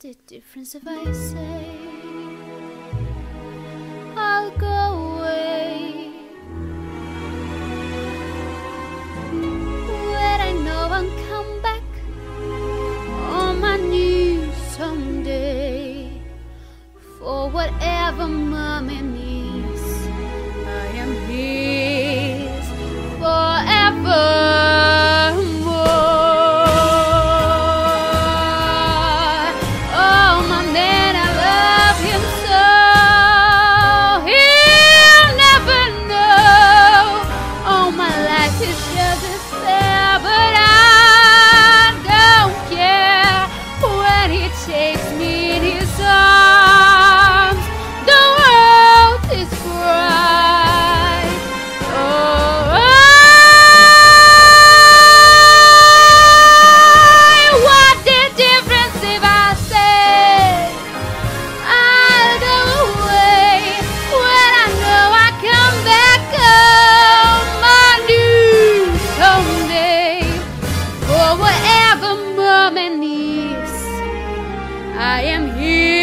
the difference if I say I'll go away. Where I know I'll come back on my knees someday For whatever mommy needs shakes me. I am here.